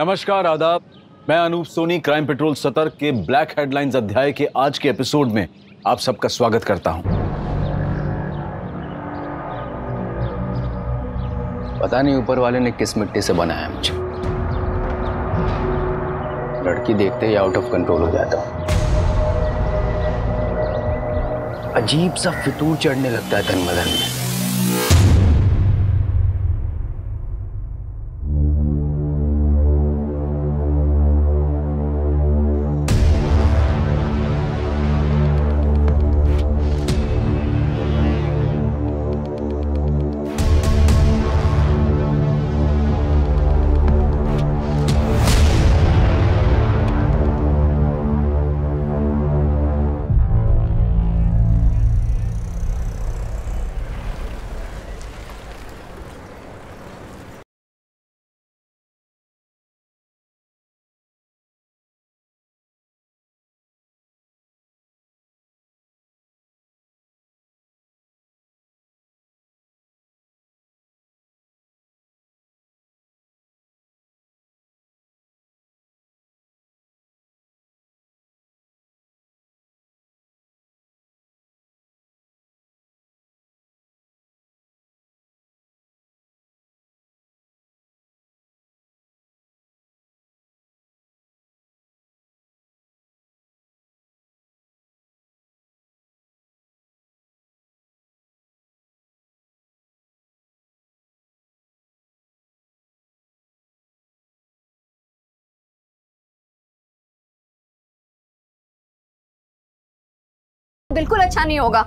नमस्कार, आदाब। मैं अनूप सोनी, क्राइम पेट्रोल सतर्क के ब्लैक हेडलाइंस अध्याय के आज के एपिसोड में आप सबका स्वागत करता हूँ। पता नहीं ऊपर वाले ने किस मिट्टी से बनाया मुझे। लड़की देखते ही आउट ऑफ़ कंट्रोल हो जाता हूँ। अजीब सा फितूर चढ़ने लगता है तन बदन में। बिल्कुल अच्छा नहीं होगा।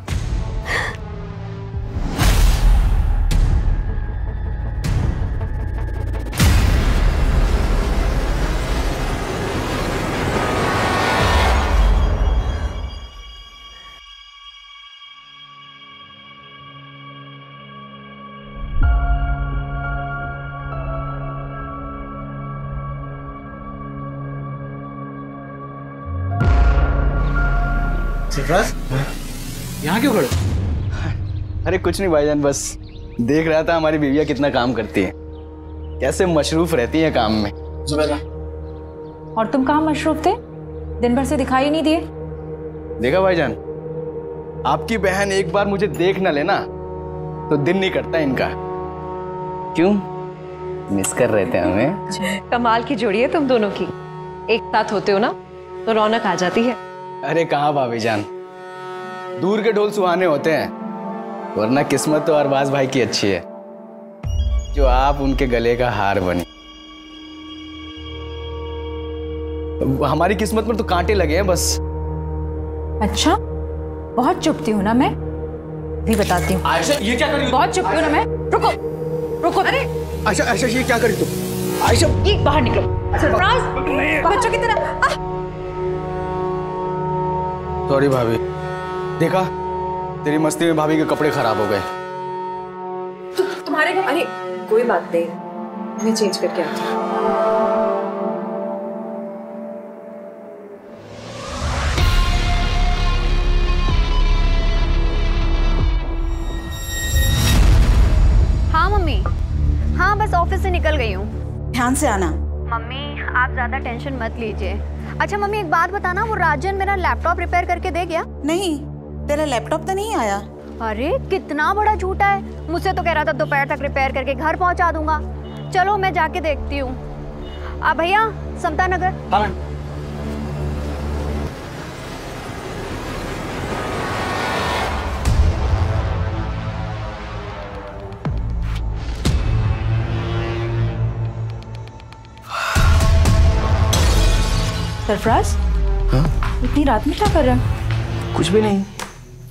सरफराज यहाँ क्यों खड़े अरे कुछ नहीं भाईजान बस देख रहा था हमारी बीविया कितना काम करती है। कैसे मशरूफ रहती है काम में। और तुम कहाँ मशरूफ थे? दिन भर से दिखाई नहीं दिए। देखा भाईजान आपकी बहन एक बार मुझे देख ना लेना तो दिन नहीं करता इनका। क्यों? मिस कर रहे थे हमें। कमाल की जोड़ी है तुम दोनों की। एक साथ होते हो ना तो रौनक आ जाती है। अरे कहाँ भाभी जान? दूर के ढोल सुहाने होते हैं वरना किस्मत तो अरबाज भाई की अच्छी है जो आप उनके गले का हार बनी। हमारी किस्मत में तो कांटे लगे हैं बस। अच्छा बहुत चुपती हूँ ना मैं भी बताती हूँ। आयशा ये क्या कर रही बहुत चुपती हूँ ना मैं रुको रुको। अरे आयशा आयशा ये क्या करी रही तुम आयशा ये बाहर निकलो। सरफराज बच्चों की तरह सॉरी भाभी। देखा? तेरी मस्ती में भाभी के कपड़े खराब हो गए। तु, तुम्हारे घर अरे कोई बात नहीं। मैं चेंज करके आती हूँ। हाँ मम्मी। हाँ बस ऑफ़िस से निकल गई हूँ। ध्यान से आना। मम्मी आप ज़्यादा टेंशन मत लीजिए। अच्छा मम्मी एक बात बताना वो राजन मेरा लैपटॉप रिपेयर करके दे गया? नहीं तेरा लैपटॉप तो नहीं आया? अरे कितना बड़ा झूठा है। मुझसे तो कह रहा था दोपहर तक रिपेयर करके घर पहुँचा दूँगा। चलो मैं जाके देखती हूँ। आ भैया समता नगर। हाँ सरफराज? हाँ? इतनी रात में क्या कर रहा है? कुछ भी नहीं।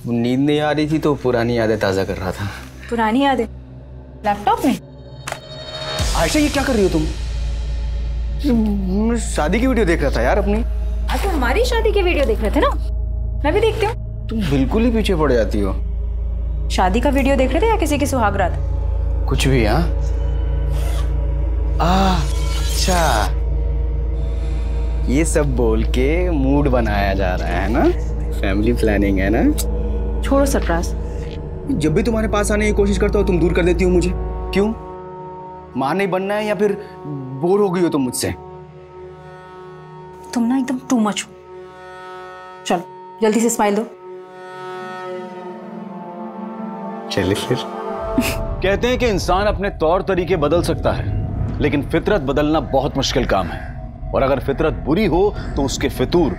नींद नहीं आ रही थी तो पुरानी यादें ताज़ा कर रहा था। पुरानी यादें? लैपटॉप में? आयशा ये क्या कर रही हो तुम? मैं शादी की वीडियो देख रहा था यार अपनी। तो हमारी शादी की वीडियो देख रहे थे ना? मैं भी देखती हूँ। तुम बिल्कुल ही पीछे पड़ जाती हो। शादी का वीडियो देख रहे थे या किसी की सुहाग रात? कुछ भी हाँ। अच्छा। ये सब बोल के मूड बनाया जा रहा है ना? फैमिली प्लानिंग है ना? छोड़ो सरफराज जब भी तुम्हारे पास आने की कोशिश करता हो तुम दूर कर देती हो मुझे। क्यों? माँ नहीं बनना है या फिर बोर हो गई हो तुम मुझसे? तुम ना एकदम टू मच हो। चलो जल्दी से स्माइल दो। चलिए फिर। कहते हैं कि इंसान अपने तौर तरीके बदल सकता है लेकिन फितरत बदलना बहुत मुश्किल काम है। और अगर फितरत बुरी हो तो उसके फितूर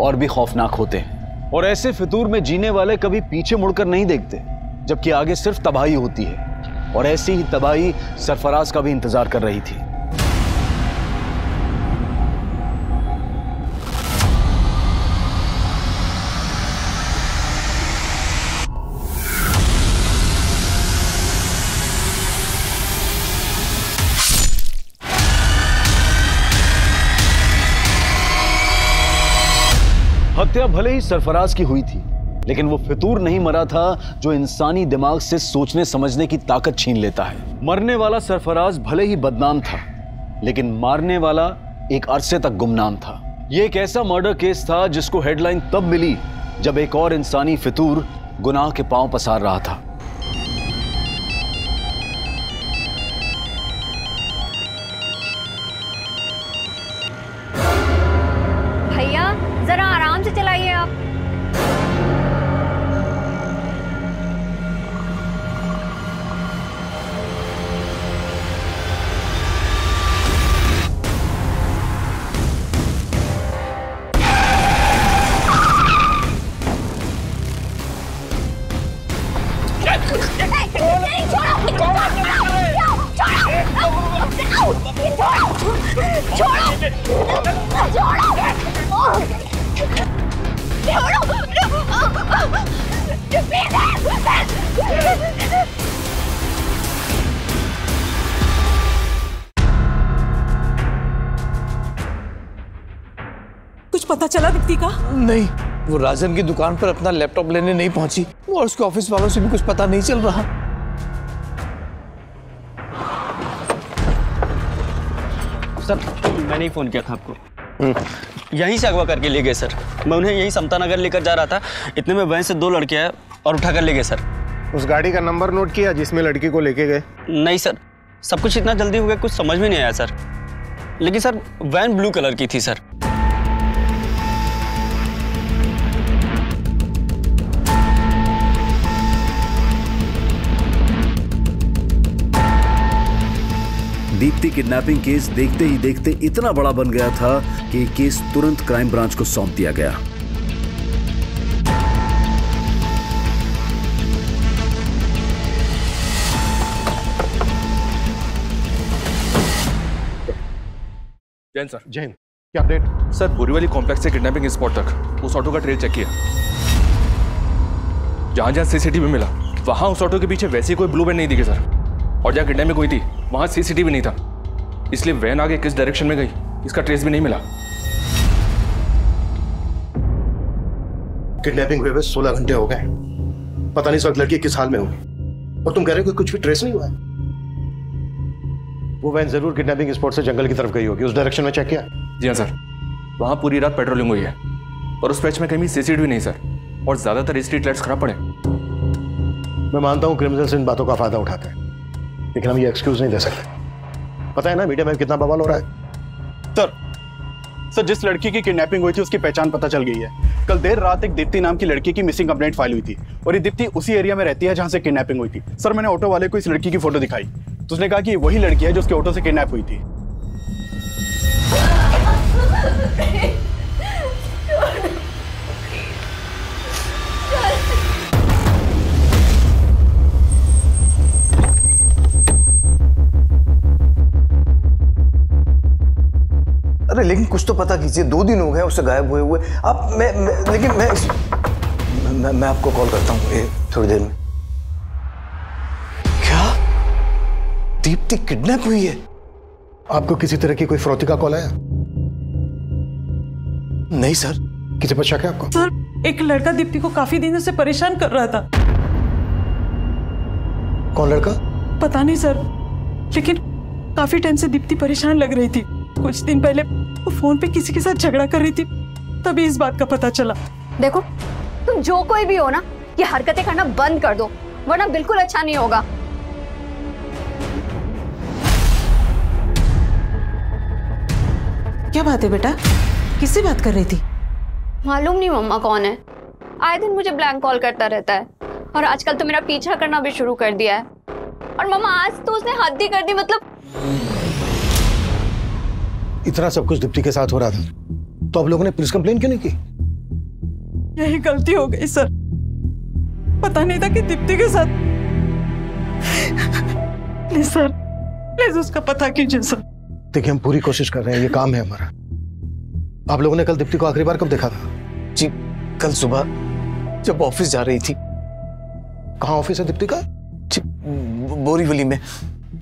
और भी खौफनाक होते हैं। और ऐसे फितूर में जीने वाले कभी पीछे मुड़कर नहीं देखते, जबकि आगे सिर्फ़ तबाही होती है। और ऐसी ही तबाही सरफराज का भी इंतज़ार कर रही थी। हत्या भले ही सरफराज की हुई थी, लेकिन वो फितूर नहीं मरा था जो इंसानी दिमाग से सोचने समझने की ताकत छीन लेता है। मरने वाला सरफराज भले ही बदनाम था, लेकिन मारने वाला एक अरसे तक गुमनाम था। यह एक ऐसा मर्डर केस था जिसको हेडलाइन तब मिली जब एक और इंसानी फितूर गुनाह के पाँव पसार रहा था। कुछ पता चला दीप्ति का? नहीं वो राजन की दुकान पर अपना लैपटॉप लेने नहीं पहुँची और उसके ऑफ़िस वालों से भी कुछ पता नहीं चल रहा। सर मैंने ही फ़ोन किया था आपको। यहीं से अगवा करके ले गए सर। मैं उन्हें यहीं समता नगर लेकर जा रहा था। इतने में वैन से दो लड़के आए और उठा कर ले गए सर। उस गाड़ी का नंबर नोट किया जिसमें लड़की को लेके गए? नहीं सर। सब कुछ इतना जल्दी हो गया कुछ समझ में नहीं आया सर। लेकिन सर वैन ब्लू कलर की थी सर। दीप्ति किडनैपिंग केस देखते ही देखते इतना बड़ा बन गया था कि केस तुरंत क्राइम ब्रांच को सौंप दिया गया। जैन सर। जैन क्या अपडेट सर बोरीवली कॉम्प्लेक्स से किडनैपिंग स्पॉट तक। उस ऑटो का ट्रेल चेक किया। जहाँ जहाँ सीसीटीवी मिला वहाँ उस ऑटो के पीछे वैसी कोई ब्लू बैंड नहीं दिखे सर। और जहाँ किडनैपिंग हुई थी वहाँ सीसीटीवी नहीं था। इसलिए वैन आगे किस डायरेक्शन में गई इसका ट्रेस भी नहीं मिला। किडनैपिंग हुए हुए सोलह घंटे हो गए पता नहीं इस वक्त लड़की किस हाल में होगी। और तुम कह रहे हो कि कुछ भी ट्रेस नहीं हुआ है। वो वैन ज़रूर किडनैपिंग स्पॉट से जंगल की तरफ़ गई होगी। उस डायरेक्शन में चेक किया। जी हाँ सर वहाँ पूरी रात पेट्रोलिंग हुई है। और उस पैच में कहीं सीसीटीवी नहीं सर और ज़्यादातर स्ट्रीट लाइट्स खराब पड़े। मैं मानता हूँ क्रिमिनल्स इन बातों का फ़ायदा उठाते हैं। लेकिन हम ये एक्सक्यूज नहीं दे सकते। पता है ना मीडिया में कितना बवाल हो रहा है। सर सर जिस लड़की की किडनैपिंग हुई थी, उसकी पहचान पता चल गई है। कल देर रात एक दीप्ति नाम की लड़की की मिसिंग कंप्लेंट फ़ाइल हुई थी और ये दीप्ति उसी एरिया में रहती है जहाँ से किडनैपिंग हुई थी। सर मैंने ऑटो वाले को इस लड़की की फ़ोटो दिखाई। तो उसने कहा कि वही लड़की है जो उसके ऑटो से किडनैप हुई थी। अरे लेकिन कुछ तो पता कीजिए दो दिन हो गए उससे गायब हुए हुए। आप मैं, मैं लेकिन मैं, मैं मैं मैं आपको कॉल करता हूँ थोड़ी देर में। क्या? दीप्ति किडनैप हुई है? आपको किसी तरह की कोई फ्रौती का कॉल आया? नहीं सर। किसी पर शक है आपको? सर एक लड़का दीप्ति को काफ़ी दिनों से परेशान कर रहा था। कौन लड़का? पता नहीं सर लेकिन काफ़ी टाइम से दीप्ति परेशान लग रही थी। कुछ दिन पहले वो फ़ोन पे किसी के साथ झगड़ा कर रही थी तभी इस बात का पता चला। देखो तुम जो कोई भी हो ना ये हरकतें करना बंद कर दो वरना बिल्कुल अच्छा नहीं होगा। क्या बात है बेटा? किससे बात कर रही थी? मालूम नहीं मम्मा कौन है। आए दिन मुझे ब्लैंक कॉल करता रहता है और आजकल तो मेरा पीछा करना भी शुरू कर दिया है। और मम्मा आज तो उसने हद ही कर दी मतलब इतना सब कुछ दीप्ति के साथ हो रहा था। तो अब लोगों ने पुलिस कंप्लेन क्यों नहीं की? यही गलती हो गई सर। पता नहीं था कि दीप्ति के साथ प्लीज़ सर। प्लीज़ उसका पता कीजिए सर। देखिए हम पूरी कोशिश कर रहे हैं ये काम है हमारा। आप लोगों ने कल दीप्ति को आखिरी बार कब देखा था? जी कल सुबह जब ऑफ़िस जा रही थी। कहाँ ऑफ़िस है दीप्ति का? जी बोरीवली में।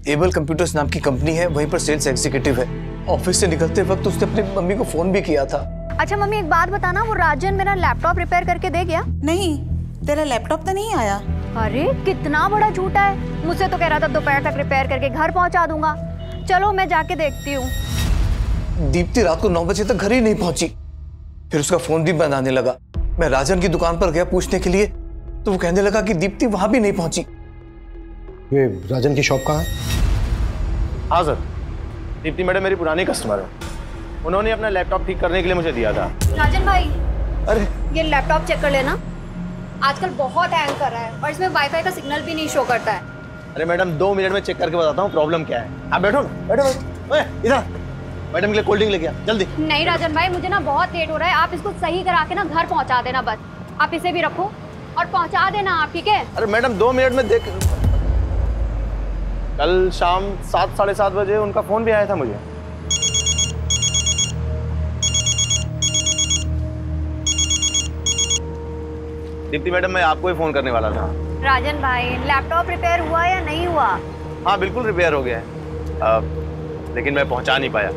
एबल कंप्यूटर्स नाम की कंपनी है वहीं पर सेल्स एग्जीक्यूटिव है। ऑफ़िस से निकलते वक्त उसने अपनी मम्मी को फ़ोन भी किया था। अच्छा मम्मी एक बात बताना वो राजन मेरा लैपटॉप रिपेयर करके दे गया? नहीं तेरा लैपटॉप तो नहीं आया। अरे कितना बड़ा झूठा है। मुझसे तो कह रहा था दोपहर तक रिपेयर करके घर पहुँचा दूँगा। चलो मैं जाके देखती हूँ। दीप्ति रात को नौ बजे तक घर ही नहीं पहुँची। फिर उसका फ़ोन भी बंद आने लगा। मैं राजन की दुकान पर गया पूछने के लिए तो वो कहने लगा कि दीप्ति वहाँ भी नहीं पहुँची। ये राजन की शॉप कहाँ है? हाँ सर। दीप्ति मैडम मेरी पुरानी कस्टमर है। उन्होंने अपना लैपटॉप ठीक करने के लिए मुझे दिया था। राजन भाई अरे। ये लैपटॉप चेक कर लेना। आजकल बहुत हैंग कर रहा है और इसमें वाईफाई का सिग्नल भी नहीं शो करता है। अरे मैडम दो मिनट में चेक करके बताता हूँ प्रॉब्लम क्या है। आप बैठो। बैठो इधर। मैडम के लिए कोल्ड ड्रिंक लेके आ। जल्दी। नहीं राजन भाई मुझे ना बहुत लेट हो रहा है। आप इसको सही करा के ना घर पहुँचा देना बस। आप इसे भी रखो और पहुँचा देना आप ठीक है? अरे मैडम दो मिनट में देख कल शाम सात साढ़े सात बजे उनका फ़ोन भी आया था मुझे। दीप्ति मैडम मैं आपको ही फ़ोन करने वाला था। राजन भाई लैपटॉप रिपेयर हुआ या नहीं हुआ? हाँ बिल्कुल रिपेयर हो गया है। आ, लेकिन मैं पहुँचा नहीं पाया।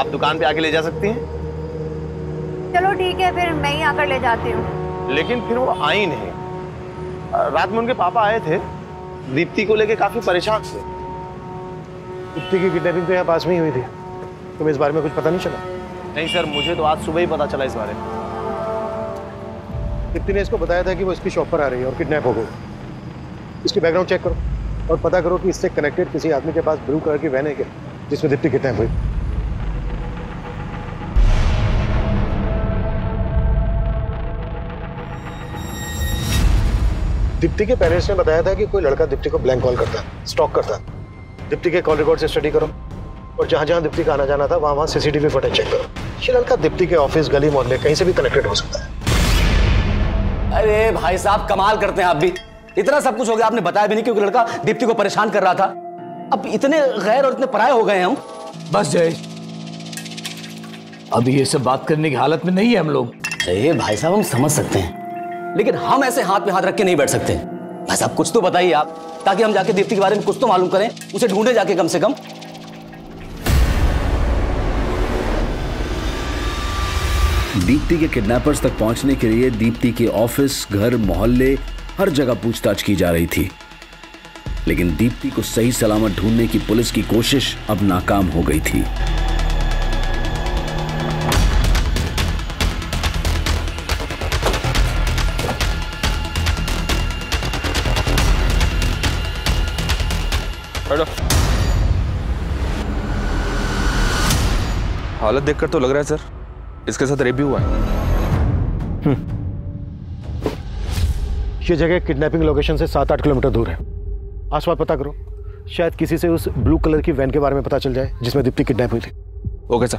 आप दुकान पे आके ले जा सकती हैं? चलो ठीक है फिर मैं ही आकर ले जाती हूँ। लेकिन फिर वो आई नहीं। रात में उनके पापा आए थे। दीप्ति को लेके काफ़ी परेशान थे। दीप्ति की किडनैपिंग तो यहाँ पास में ही हुई थी। तुम्हें इस बारे में कुछ पता नहीं चला? नहीं सर मुझे तो आज सुबह ही पता चला इस बारे में। दीप्ति ने इसको बताया था कि वो इसकी शॉप पर आ रही है और किडनैप हो गई। इसकी बैकग्राउंड चेक करो और पता करो कि इससे कनेक्टेड किसी आदमी के पास ब्लू कलर की वैन है क्या जिसमें दीप्ति किडनैप हुई। दीप्ति के पेरेंट्स ने बताया था कि कोई लड़का दीप्ति को ब्लैंक कॉल करता है स्टॉक करता है। दीप्ति के कॉल रिकॉर्ड से स्टडी करो और जहाँ जहाँ दीप्ति का आना जाना था वहाँ वहाँ सीसीटीवी फुटेज चेक करो। ये लड़का दीप्ति के ऑफ़िस गली मोहल्ले कहीं से भी कनेक्टेड हो सकता है। अरे भाई साहब कमाल करते हैं आप भी। इतना सब कुछ हो गया आपने बताया भी नहीं क्योंकि लड़का दीप्ति को परेशान कर रहा था। अब इतने गैर और इतने पराये हो गए हम। बस जय। अभी ये सब बात करने की हालत में नहीं है हम लोग। अरे भाई साहब हम समझ सकते हैं। लेकिन हम ऐसे हाथ में हाथ रख के नहीं बैठ सकते। भाई साहब, कुछ तो बताइए आप, ताकि हम जाके दीप्ति के बारे में कुछ तो मालूम करें, उसे ढूंढे जाके कम से कम। दीप्ति के किडनैपर्स तक पहुँचने के लिए दीप्ति के ऑफ़िस, घर, मोहल्ले, हर जगह पूछताछ की जा रही थी। लेकिन दीप्ति को सही सलामत ढूँढने की पुलिस की कोशिश अब नाकाम हो गई थी। हालत देखकर तो लग रहा है सर। इसके साथ रेप भी हुआ है। ये जगह किडनैपिंग लोकेशन से सात आठ किलोमीटर दूर है। आसपास पता करो शायद किसी से उस ब्लू कलर की वैन के बारे में पता चल जाए जिसमें दीप्ति किडनैप हुई थी। ओके सर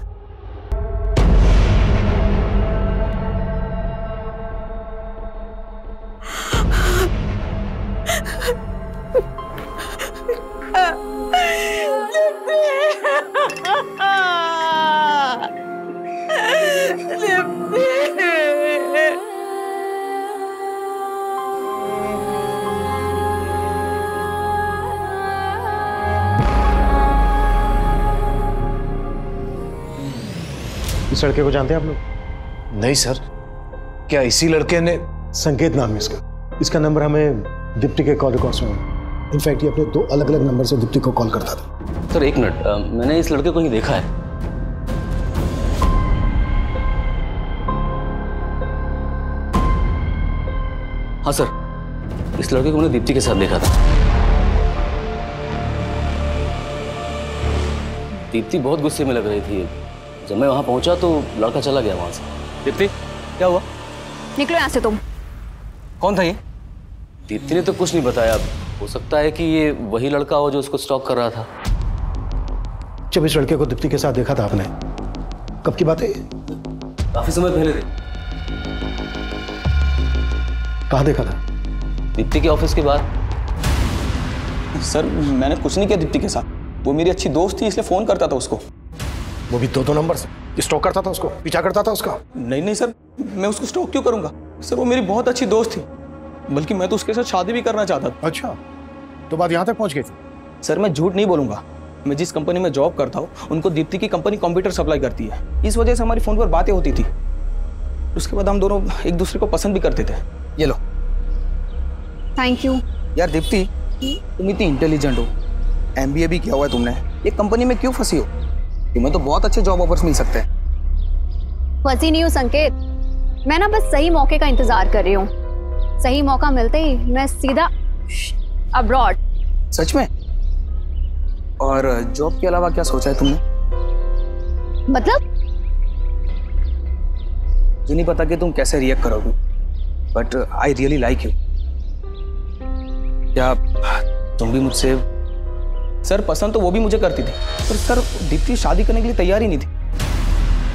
लड़के को जानते हैं आप लोग? नहीं सर। क्या इसी लड़के ने संकेत नाम है इसका। इसका नंबर हमें दीप्ति के कॉल रिकॉर्ड्स में इनफैक्ट ये अपने दो अलग अलग नंबर से दीप्ति को कॉल करता था। सर एक मिनट। मैंने इस लड़के को ही देखा है। हाँ सर। इस लड़के को मैंने दीप्ति के साथ देखा था। दीप्ति बहुत गुस्से में लग रही थी। जब मैं वहाँ पहुँचा तो लड़का चला गया वहाँ से। दीप्ति क्या हुआ? निकलो यहाँ से तुम। कौन था ये? दीप्ति ने तो कुछ नहीं बताया। हो सकता है कि ये वही लड़का हो जो उसको स्टॉक कर रहा था। जब इस लड़के को दीप्ति के साथ देखा था आपने कब की बात है काफ़ी समय पहले थे। कहाँ देखा था? दीप्ति के ऑफ़िस के बाद सर मैंने कुछ नहीं किया दीप्ति के साथ। वो मेरी अच्छी दोस्त थी इसलिए फ़ोन करता था उसको। वो भी दो दो नंबर से स्टॉक करता था उसको पीछा करता था उसका। नहीं नहीं सर मैं उसको स्टॉक क्यों करूँगा? सर वो मेरी बहुत अच्छी दोस्त थी बल्कि मैं तो उसके साथ शादी भी करना चाहता था। अच्छा तो बात यहाँ तक पहुँच गई। थी सर मैं झूठ नहीं बोलूँगा। मैं जिस कंपनी में जॉब करता हूँ उनको दीप्ति की कंपनी कंप्यूटर सप्लाई करती है। इस वजह से हमारी फ़ोन पर बातें होती थी। उसके बाद हम दोनों एक दूसरे को पसंद भी करते थे। ये लो। थैंक यू यार दीप्ति तुम इतनी इंटेलिजेंट हो। एम भी किया हुआ है तुमने। ये कंपनी में क्यों फंसी हो? तुम्हें तो बहुत अच्छे जॉब ऑफर्स मिल सकते हैं। फंसी नहीं हूँ संकेत। मैं ना बस सही मौके का इंतज़ार कर रही हूँ। सही मौका मिलते ही मैं सीधा अब्रॉड सच में? और जॉब के अलावा क्या सोचा है तुमने? मतलब? मुझे नहीं पता कि तुम कैसे रिएक्ट करोगे but I really like you क्या तुम भी मुझसे सर पसंद तो वो भी मुझे करती थी। पर सर दीप्ति शादी करने के लिए तैयार ही नहीं थी।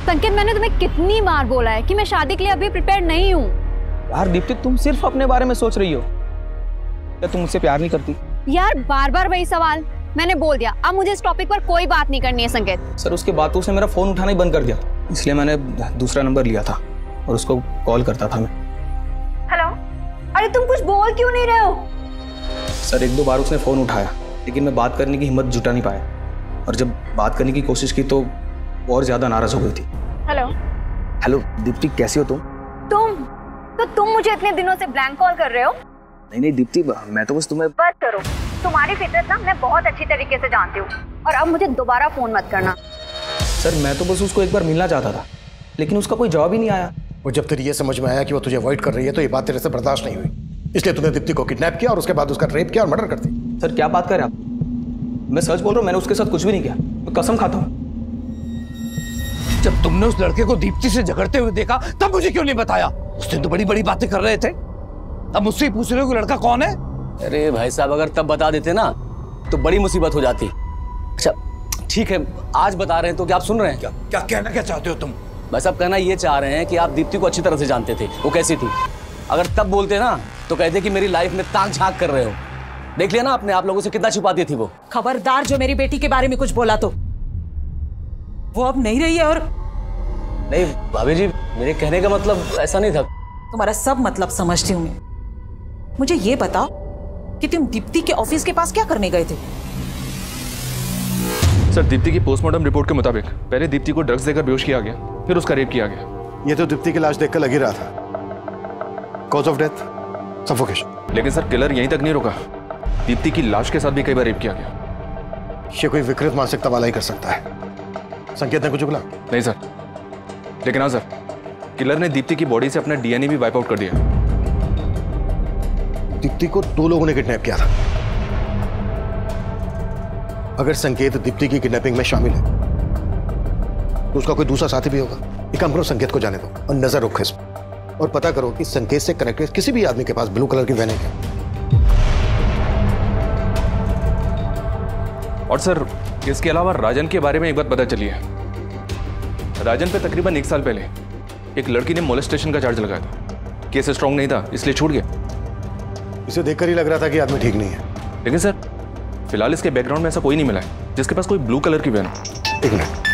संकेत मैंने तुम्हें कितनी बार बोला है कि मैं शादी के लिए अभी प्रिपेयर नहीं हूँ। यार दीप्ति तुम सिर्फ़ अपने बारे में सोच रही हो। क्या तुम मुझसे प्यार नहीं करती? यार बार बार वही सवाल मैंने बोल दिया। अब मुझे इस टॉपिक पर कोई बात नहीं करनी है संकेत। सर उसके बाद उसने मेरा फ़ोन उठाना ही बंद कर दिया। इसलिए मैंने दूसरा नंबर लिया था और उसको कॉल करता था मैं। हेलो अरे तुम कुछ बोल क्यों नहीं रहे हो? सर एक दो बार उसने फ़ोन उठाया। लेकिन मैं बात करने की हिम्मत जुटा नहीं पाया। और जब बात करने की कोशिश की तो और ज़्यादा नाराज़ हो गई थी। हेलो। हेलो दीप्ति कैसी हो तुम? तुम? तो तुम मुझे इतने दिनों से ब्लैंक कॉल कर रहे हो? नहीं नहीं दीप्ति मैं तो बस तुम्हें बस करो। तुम्हारी फितरत ना मैं बहुत अच्छी तरीके से जानती हूँ। और अब मुझे दोबारा फ़ोन मत करना। सर मैं तो बस उसको एक बार मिलना चाहता था लेकिन उसका कोई जवाब ही नहीं आया। वो जब तेरी ये समझ में आया कि वो तुझे अवॉइड कर रही है तो ये बात तेरे से बर्दाश्त नहीं हुई। इसलिए तूने दीप्ति को किडनैप किया और उसके बाद उसका रेप किया और मर्डर कर दी। सर क्या बात कर रहे हैं आप? मैं सच बोल रहा हूँ मैंने उसके साथ कुछ भी नहीं किया। मैं कसम खाता हूँ। जब तुमने उस लड़के को दीप्ति से झगड़ते हुए देखा तब मुझे क्यों नहीं बताया? उस दिन तो बड़ी बड़ी बातें कर रहे थे। अब मुझसे ही पूछ रहे हो कि लड़का कौन है? अरे भाई साहब अगर तब बता देते ना तो बड़ी मुसीबत हो जाती। अच्छा ठीक है आज बता रहे हैं तो क्या आप सुन रहे हैं? क्या क्या कहना क्या चाहते हो तुम? भाई साहब कहना ये चाह रहे हैं कि आप दीप्ति को अच्छी तरह से जानते थे वो कैसी थी? अगर तब बोलते ना तो कहते कि मेरी लाइफ में ताक झाँक कर रहे हो। देख लिया ना आपने आप लोगों से कितना छुपा दी थी वो। खबरदार जो मेरी बेटी के बारे में कुछ बोला तो। वो अब नहीं रही है और नहीं भाभी जी मेरे कहने का मतलब ऐसा नहीं था। तुम्हारा सब मतलब समझती हूँ मैं। मुझे ये बताओ कि तुम दीप्ति के ऑफ़िस के पास क्या करने गए थे? सर दीप्ति की पोस्टमार्टम रिपोर्ट के मुताबिक पहले दीप्ति को ड्रग्स देकर बेहोश किया गया फिर उसका रेप किया गया। ये तो दीप्ति की लाश देखकर लग ही रहा था। कॉज ऑफ़ डेथ सफोकेशन लेकिन सर किलर यहीं तक नहीं रुका। दीप्ति की लाश के साथ भी कई बार रेप किया गया। ये कोई विकृत मानसिकता वाला ही कर सकता है। संकेत ने कुछ बोला नहीं सर। लेकिन हाँ सर किलर ने दीप्ति की बॉडी से अपना डीएनए भी वाइप आउट कर दिया। दीप्ति को दो लोगों ने किडनैप किया था। अगर संकेत दीप्ति की किडनैपिंग में शामिल है तो उसका कोई दूसरा साथी भी होगा। एक काम करो संकेत को जाने दो और नज़र रखो इस पर। और पता करो कि संकेत से कनेक्टेड किसी भी आदमी के पास ब्लू कलर की वैन है और सर इसके अलावा राजन के बारे में एक बात पता चली है। राजन पे तकरीबन एक साल पहले एक लड़की ने मोलेस्टेशन का चार्ज लगाया था। केस स्ट्रांग नहीं था इसलिए छूट गया। इसे देखकर ही लग रहा था कि आदमी ठीक नहीं है। लेकिन सर फ़िलहाल इसके बैकग्राउंड में ऐसा कोई नहीं मिला है जिसके पास कोई ब्लू कलर की वैन हो। एक मिनट।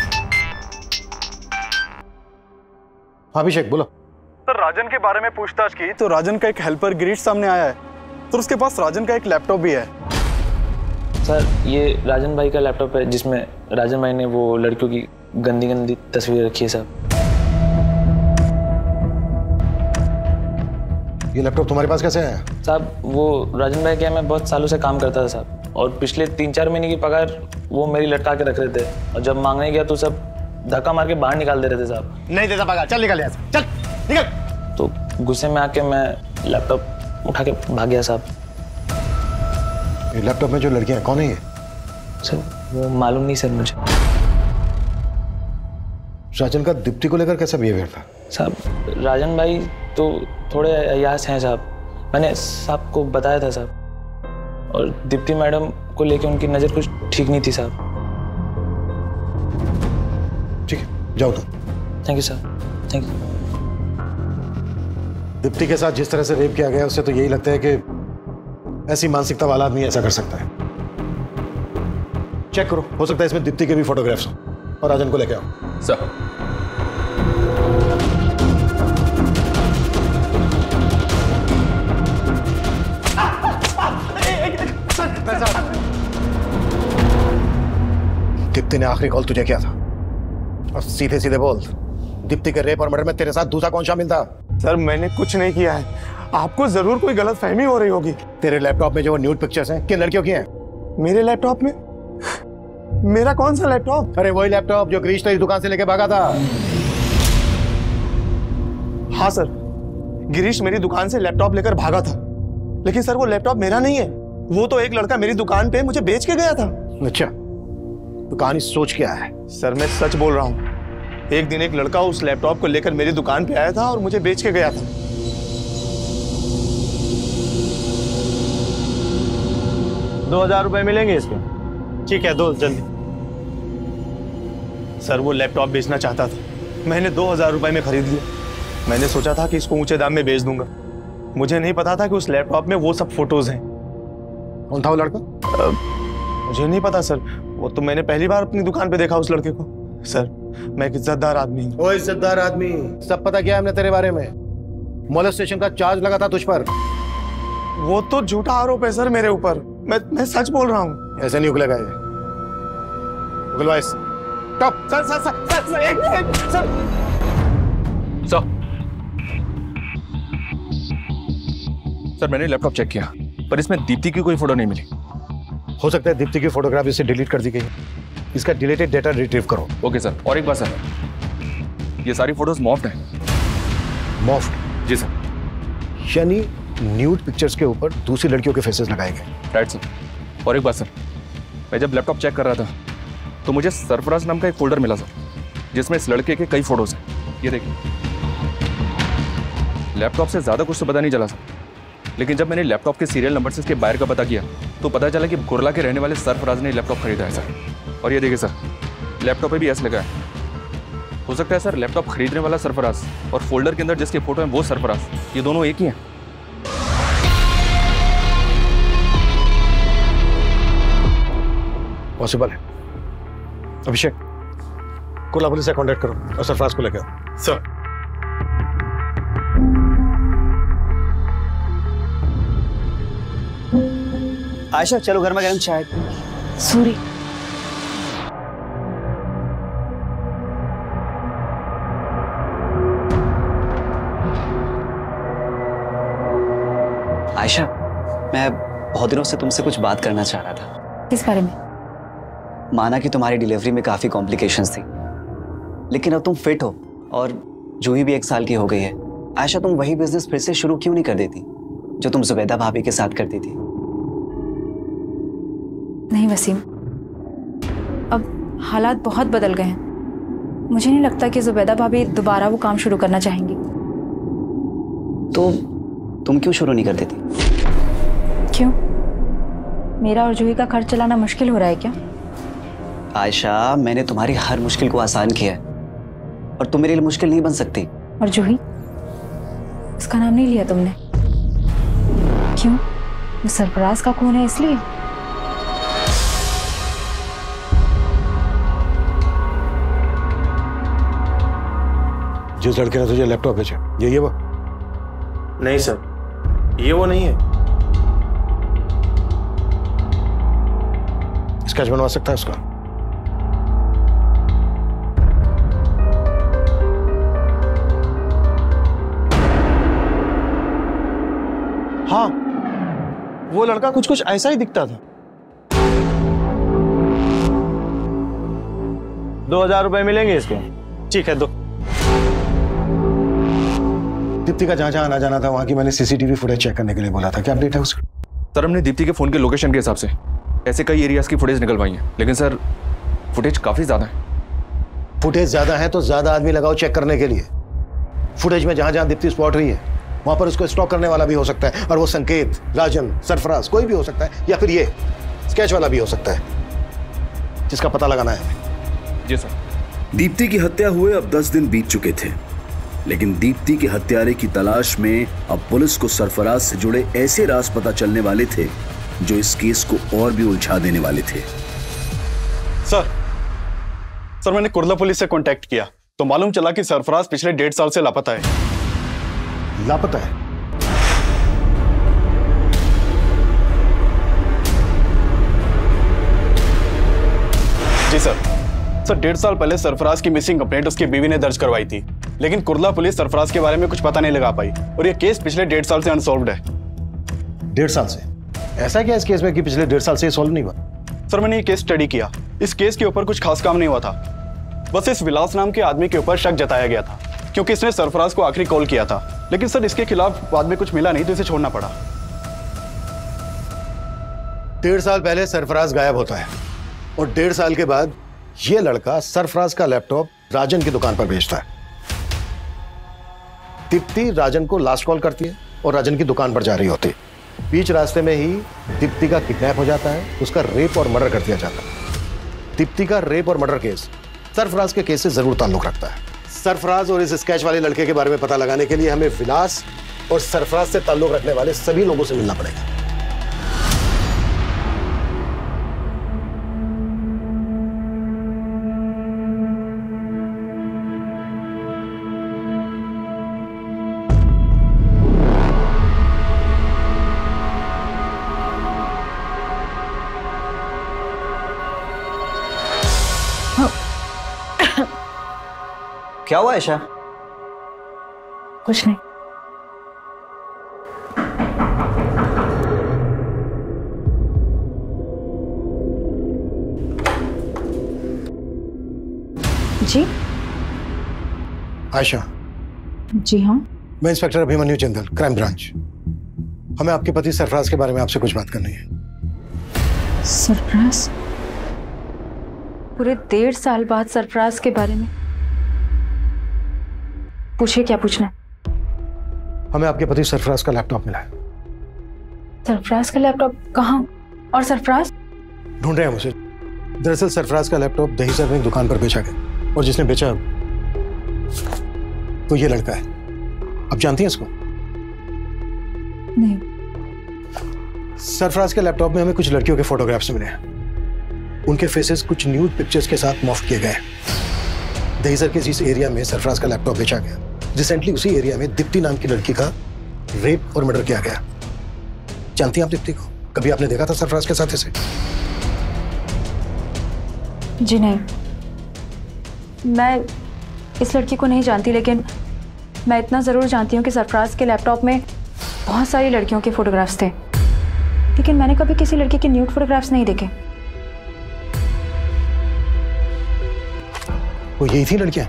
हाँ अभिषेक बोलो। सर राजन के बारे में पूछताछ की तो राजन का एक हेल्पर गिरीश सामने आया है। तो उसके पास राजन का एक लैपटॉप भी है। सर ये राजन भाई का लैपटॉप है जिसमें राजन भाई ने वो लड़कियों की गंदी गंदी तस्वीर रखी है साहब ये लैपटॉप तुम्हारे पास कैसे आया? साहब वो राजन भाई क्या मैं बहुत सालों से काम करता था साहब। और पिछले तीन चार महीने की पगार वो मेरी लटका के रख रहे थे। और जब मांगने गया तो सब धक्का मार के बाहर निकाल दे रहे थे साहब। नहीं देता पगार। चल निकल यहाँ चल निकल। तो गुस्से में आके मैं लैपटॉप उठा के भाग गया साहब। ये लैपटॉप में जो लड़कियाँ कौन है ये? सर वो मालूम नहीं सर मुझे। राजन का दीप्ति को लेकर कैसा बिहेवियर था? साहब राजन भाई तो थोड़े अयास हैं साहब। मैंने साहब को बताया था साहब। और दीप्ति मैडम को लेके उनकी नज़र कुछ ठीक नहीं थी साहब। ठीक है जाओ तुम। Thank you sir thank you Deepti के साथ जिस तरह से रेप किया गया उससे तो यही लगता है कि ऐसी मानसिकता वाला आदमी ऐसा कर सकता है। चेक करो। हो सकता है इसमें दीप्ति के भी फोटोग्राफ्स हो और राजन को लेके आओ। सर। दीप्ति ने आखिरी कॉल तुझे किया था। और सीधे सीधे बोल दीप्ति के रेप और मर्डर में तेरे साथ दूसरा कौन शामिल था? सर मैंने कुछ नहीं किया है। आपको ज़रूर कोई गलत फहमी हो रही होगी। तेरे लैपटॉप में जो वो न्यूड पिक्चर्स हैं किन लड़कियों की हैं? मेरे लैपटॉप में? मेरा कौन सा लैपटॉप अरे वही लैपटॉप जो ग्रीश तेरी दुकान से लेके भागा था। हाँ सर गिरीश मेरी दुकान से लैपटॉप लेकर भागा था। लेकिन सर वो लैपटॉप मेरा नहीं है। वो तो एक लड़का मेरी दुकान पे मुझे बेच के गया था। अच्छा तो कहानी सोच क्या है। सर मैं सच बोल रहा हूँ। एक दिन एक लड़का उस लैपटॉप को लेकर मेरी दुकान पे आया था और मुझे बेच के गया था। दो हज़ार रुपए मिलेंगे इसके। ठीक है दो जल्दी। सर वो लैपटॉप बेचना चाहता था। मैंने दो हज़ार रुपए में खरीद लिया मैंने सोचा था कि इसको ऊँचे दाम में बेच दूँगा। मुझे नहीं पता था कि उस लैपटॉप में वो सब फ़ोटोज़ हैं। कौन था वो लड़का? मुझे नहीं पता सर। वो तो मैंने पहली बार अपनी दुकान पे देखा उस लड़के को। सर मैं एक इज्जतदार आदमी हूँ। ओ इज्जतदार आदमी सब पता क्या है हमने तेरे बारे में? मोलेस्टेशन का चार्ज लगा था तुझ पर। वो तो झूठा आरोप है सर मेरे ऊपर। मैं मैं सच बोल रहा हूँ। ऐसे नहीं उगलेगा ये। उगलवा इस top sir sir sir sir, sir एक मिनट सर। सर। सर मैंने लैपटॉप चेक किया पर इसमें दीप्ति की कोई फ़ोटो नहीं मिली। हो सकता है दीप्ति की फोटोग्राफ इसे डिलीट कर दी गई इसका डिलीटेड डेटा रिट्रीव करो। Okay sir. और एक बात सर। ये सारी फ़ोटोज़ मॉफ्ट हैं। मॉफ्ड जी सर। यानी न्यूड पिक्चर्स के ऊपर दूसरी लड़कियों के फेसेस लगाए गए। राइट सर और एक बात सर, मैं जब लैपटॉप चेक कर रहा था तो मुझे सरफराज नाम का एक फोल्डर मिला सर, जिसमें इस लड़के के कई फ़ोटोज़ हैं। ये देखिए। लैपटॉप से ज़्यादा कुछ तो पता नहीं चला सर। लेकिन जब मैंने लैपटॉप के सीरियल नंबर से इसके बायर का पता किया तो पता चला कि गुरला के रहने वाले सरफराज ने लैपटॉप खरीदा है सर। और ये देखिए सर लैपटॉप पे भी एस लगा है। हो सकता है सर लैपटॉप खरीदने वाला सरफराज और फोल्डर के अंदर जिसके फ़ोटो हैं वो सरफराज, ये दोनों एक ही हैं। पॉसिबल है। अभिषेक कुर्ला पुलिस से कांटेक्ट करो और सरफराज को लेकर सर आयशा चलो घर में गरम चाय। सूरी। आयशा मैं बहुत दिनों से तुमसे कुछ बात करना चाह रहा था। किस बारे में? माना कि तुम्हारी डिलीवरी में काफ़ी कॉम्प्लिकेशंस थी। लेकिन अब तुम फिट हो और जूही भी एक साल की हो गई है आयशा तुम वही बिज़नेस फिर से शुरू क्यों नहीं कर देती जो तुम जुबैदा भाभी के साथ करती थी? नहीं वसीम अब हालात बहुत बदल गए हैं। मुझे नहीं लगता कि जुबैदा भाभी दोबारा वो काम शुरू करना चाहेंगी। तो तुम क्यों शुरू नहीं कर देती? क्यों? मेरा और जूही का खर्च चलाना मुश्किल हो रहा है क्या? आयशा मैंने तुम्हारी हर मुश्किल को आसान किया है। और तुम मेरे लिए मुश्किल नहीं बन सकती। और जूही उसका नाम नहीं लिया तुमने। क्यों? वो सरफराज का खून है इसलिए। जिस लड़के ने तुझे लैपटॉप भेजा ये ये वो? नहीं सर ये वो नहीं है। स्केच बनवा सकता है उसका? हाँ वो लड़का कुछ कुछ ऐसा ही दिखता था। दो हज़ार रुपए मिलेंगे इसके। ठीक है दो। दीप्ति का जहाँ जहाँ आना जाना था वहाँ की मैंने सीसीटीवी फुटेज चेक करने के लिए बोला था। क्या अपडेट है उसका? सर हमने दीप्ति के फ़ोन के लोकेशन के हिसाब से ऐसे कई एरियाज़ की फुटेज निकलवाई है। लेकिन सर फुटेज काफ़ी ज़्यादा है। फुटेज ज़्यादा है तो ज़्यादा आदमी लगाओ चेक करने के लिए। फुटेज में जहाँ जहाँ दीप्ति स्पॉट हुई है। वहाँ पर उसको स्टॉक करने वाला भी हो सकता है और वो संकेत राजन सरफराज कोई भी हो सकता है या फिर ये स्केच वाला भी हो सकता है जिसका पता लगाना है। जी सर। दीप्ति की हत्या हुए अब दस दिन बीत चुके थे लेकिन दीप्ति के हत्यारे की तलाश में अब पुलिस को सरफराज से जुड़े ऐसे राज पता चलने वाले थे जो इस केस को और भी उलझा देने वाले थे। सर सर मैंने कुर्ला पुलिस से कांटेक्ट किया तो मालूम चला कि सरफराज पिछले डेढ़ साल से लापता है। लापता है। जी सर। सर डेढ़ साल पहले सरफराज की मिसिंग कंप्लेंट उसकी बीवी ने दर्ज करवाई थी। लेकिन कुर्ला पुलिस सरफराज के बारे में कुछ पता नहीं लगा पाई और ये केस पिछले डेढ़ साल से अनसॉल्व है। डेढ़ साल से? ऐसा क्या इस केस में कि पिछले डेढ़ साल से सॉल्व नहीं हुआ? सर मैंने ये केस स्टडी किया। इस केस के ऊपर कुछ खास काम नहीं हुआ था। बस इस विलास नाम के आदमी के ऊपर शक जताया गया था क्योंकि इसने सरफराज को आखिरी कॉल किया था। लेकिन सर, इसके खिलाफ बाद में कुछ मिला नहीं तो इसे छोड़ना पड़ा। डेढ़ साल पहले सरफराज गायब होता है और डेढ़ साल के बाद यह लड़का सरफराज का लैपटॉप राजन की दुकान पर भेजता है। दीप्ति राजन को लास्ट कॉल करती है और राजन की दुकान पर जा रही होती है। बीच रास्ते में ही दीप्ति का किडनैप हो जाता है, उसका रेप और मर्डर कर दिया जाता है। दीप्ति का रेप और मर्डर केस सरफराज के केस से ज़रूर ताल्लुक रखता है। सरफराज और इस स्केच वाले लड़के के बारे में पता लगाने के लिए हमें विलास और सरफराज से ताल्लुक रखने वाले सभी लोगों से मिलना पड़ेगा। क्या हुआ ऐशा? कुछ नहीं। जी? आयशा। जी हाँ। मैं inspector Abhimanyu Jindal crime branch. हमें आपके पति सरफराज के बारे में आपसे कुछ बात करनी है। सरफराज? पूरे डेढ़ साल बाद सरफराज के बारे में? पूछे क्या पूछना है? हमें आपके पति सरफराज का लैपटॉप मिला है। सरफराज का लैपटॉप? कहाँ? और सरफराज? ढूंढ रहे हैं उसे। दरअसल सरफराज का लैपटॉप दही सर में एक दुकान पर बेचा गया और जिसने बेचा तो ये लड़का है। आप जानती हैं इसको? नहीं। सरफराज के लैपटॉप में हमें कुछ लड़कियों के फोटोग्राफ्स मिले हैं। उनके फेसेस कुछ न्यूज़ पिक्चर्स के साथ मॉफ किए गए हैं। दहीसर के जिस एरिया में सरफराज का लैपटॉप बेचा गया। रिसेंटली उसी एरिया में दीप्ति नाम की लड़की का रेप और मर्डर किया गया। जानती हैं आप दीप्ति को? कभी आपने देखा था सरफराज के साथ इसे जी नहीं। मैं इस लड़की को नहीं जानती लेकिन मैं इतना ज़रूर जानती हूँ कि सरफराज के लैपटॉप में बहुत सारी लड़कियों के फोटोग्राफ्स थे। लेकिन मैंने कभी किसी लड़की के न्यूड फोटोग्राफ्स नहीं देखे। वो यही थी लड़कियाँ?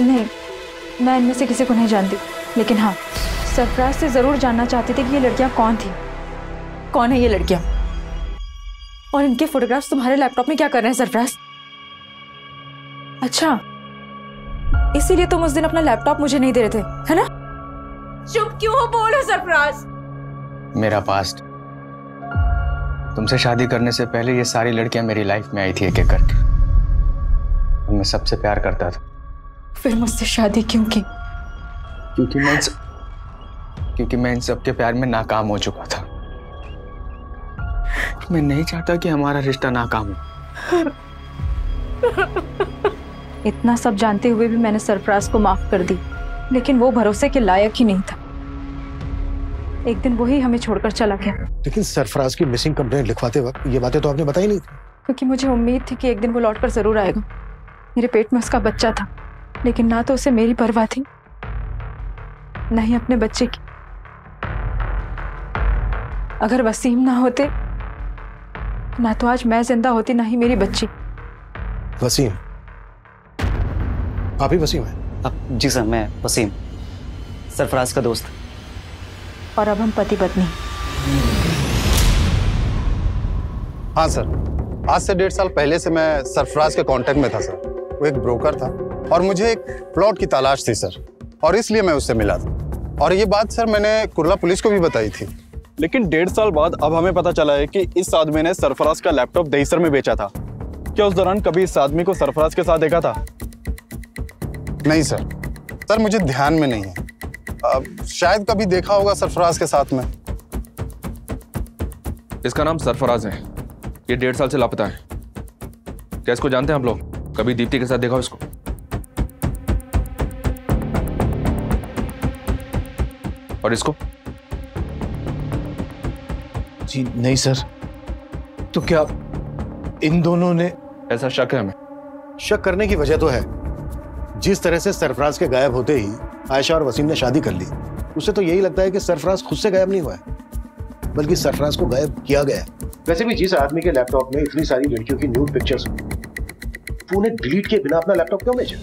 नहीं। मैं इनमें से किसी को नहीं जानती। लेकिन हाँ सरफराज से ज़रूर जानना चाहती थी कि ये लड़कियाँ कौन थी। कौन है ये लड़कियाँ? और इनके फोटोग्राफ्स तुम्हारे लैपटॉप में क्या कर रहे हैं सरफराज? अच्छा इसीलिए तुम उस दिन अपना लैपटॉप मुझे नहीं दे रहे थे, है ना? चुप क्यों हो बोलो सरफराज? मेरा पास्ट तुमसे शादी करने से पहले ये सारी लड़कियाँ मेरी लाइफ में आई थी एक एक करके मैं सबसे प्यार करता था। फिर मुझसे शादी क्यों की क्योंकि मैं क्योंकि मैं इन सबके प्यार में नाकाम हो चुका था। मैं नहीं चाहता कि हमारा रिश्ता नाकाम हो। इतना सब जानते हुए भी मैंने सरफराज को माफ़ कर दी लेकिन वो भरोसे के लायक ही नहीं था। एक दिन वही हमें छोड़कर चला गया। लेकिन सरफराज की मिसिंग कंप्लेंट लिखवाते वक्त ये बातें तो आपने बताई नहीं क्योंकि मुझे उम्मीद थी कि एक दिन वो लौट कर ज़रूर आएगा। मेरे पेट में उसका बच्चा था। लेकिन ना तो उसे मेरी परवाह थी ना ही अपने बच्चे की। अगर वसीम ना होते ना तो आज मैं ज़िंदा होती ना ही मेरी बच्ची। वसीम? आप ही वसीम है? अब जी सर मैं वसीम सरफराज का दोस्त। और अब हम पति पत्नी। हाँ सर। आज से डेढ़ साल पहले से मैं सरफराज के कांटेक्ट में था सर। वो एक ब्रोकर था। और मुझे एक प्लॉट की तलाश थी सर। और इसलिए मैं उससे मिला था। और ये बात सर मैंने कुर्ला पुलिस को भी बताई थी। लेकिन डेढ़ साल बाद अब हमें पता चला है कि इस आदमी ने सरफराज का लैपटॉप दहीसर में बेचा था। क्या उस दौरान कभी इस आदमी को सरफराज के साथ देखा था? नहीं सर। सर मुझे ध्यान में नहीं है। अब शायद कभी देखा होगा सरफराज के साथ में। इसका नाम सरफराज है। ये डेढ़ साल से लापता है। क्या इसको जानते हैं हम लोग? कभी दीप्ति के साथ देखा हो इसको? और इसको? जी नहीं सर। तो क्या इन दोनों ने ऐसा शक है हमें? शक करने की वजह तो है। जिस तरह से सरफराज के गायब होते ही आयशा और वसीम ने शादी कर ली उसे तो यही लगता है कि सरफराज खुद से गायब नहीं हुआ है बल्कि सरफराज को गायब किया गया है। वैसे भी जिस आदमी के लैपटॉप में इतनी सारी लड़कियों की न्यूड पिक्चर्स वो उन्हें डिलीट किए बिना अपना लैपटॉप क्यों बेचा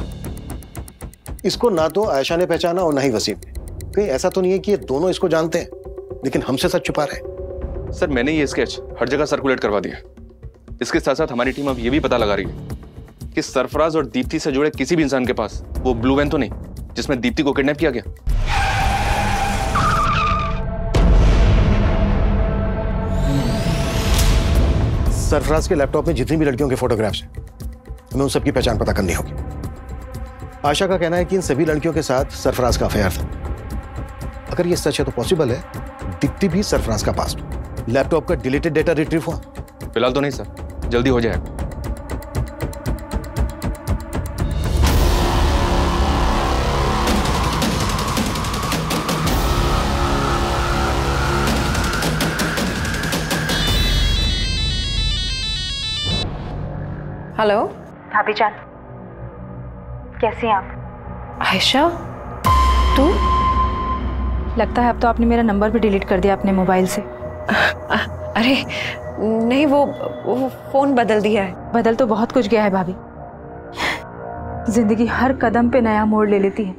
इसको ना तो आयशा ने पहचाना और ना ही वसीम ने। कहीं ऐसा तो नहीं है कि ये दोनों इसको जानते हैं लेकिन हमसे सच छुपा रहे हैं। सर मैंने ये स्केच हर जगह सर्कुलेट करवा दिया इसके साथ साथ हमारी टीम अब ये भी पता लगा रही है कि सरफराज और दीप्ति से जुड़े किसी भी इंसान के पास वो ब्लू वैन तो नहीं जिसमें दीप्ति को किडनैप किया गया। सरफराज के लैपटॉप में जितनी भी लड़कियों के फोटोग्राफ्स हैं हमें उन सबकी पहचान पता करनी होगी। आशा का कहना है कि इन सभी लड़कियों के साथ सरफराज का अफेयर था। अगर ये सच है तो पॉसिबल है। दिखती भी सरफराज का पास्ट लैपटॉप का डिलीटेड डेटा रिट्रीव हुआ। फ़िलहाल तो नहीं सर जल्दी हो जाएगा हेलो भाभी जान कैसी हैं आप? आयशा तू? लगता है अब तो आपने मेरा नंबर भी डिलीट कर दिया अपने मोबाइल से। आ, अरे नहीं वो वो फ़ोन बदल दिया है। बदल तो बहुत कुछ गया है भाभी। ज़िंदगी हर कदम पे नया मोड़ ले लेती है।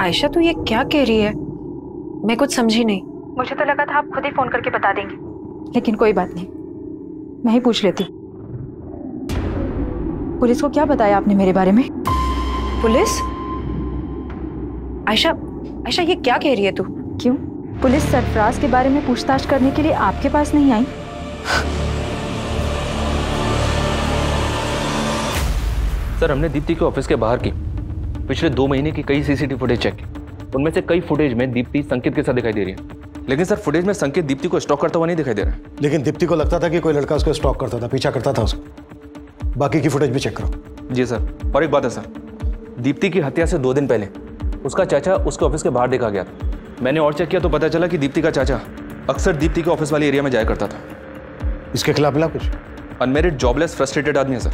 आयशा तू ये क्या कह रही है? मैं कुछ समझी नहीं। मुझे तो लगा था आप खुद ही फ़ोन करके बता देंगे। लेकिन कोई बात नहीं। मैं ही पूछ लेती। पुलिस को क्या बताया आपने मेरे बारे में? पुलिस? आयशा आयशा ये क्या कह रही है तू? क्यों? पुलिस सरफराज के बारे में पूछताछ करने के लिए आपके पास नहीं आई? सर हमने दीप्ति के ऑफ़िस के बाहर की। पिछले दो महीने की कई सीसीटीवी फुटेज चेक की। उनमें से कई फुटेज में दीप्ति संकेत के साथ दिखाई दे रही है। लेकिन सर फुटेज में संकेत दीप्ति को स्टॉक करता हुआ नहीं दिखाई दे रहा है। लेकिन दीप्ति को लगता था कि कोई लड़का उसको स्टॉक करता था पीछा करता था उसको बाकी की फुटेज भी चेक करो। जी सर और एक बात है सर। दीप्ति की हत्या से दो दिन पहले उसका चाचा उसके ऑफ़िस के बाहर देखा गया था। मैंने और चेक किया तो पता चला कि दीप्ति का चाचा अक्सर दीप्ति के ऑफ़िस वाले एरिया में जाया करता था। इसके खिलाफ मिला कुछ? अनमेरिड जॉबलेस फ्रस्ट्रेटेड आदमी है सर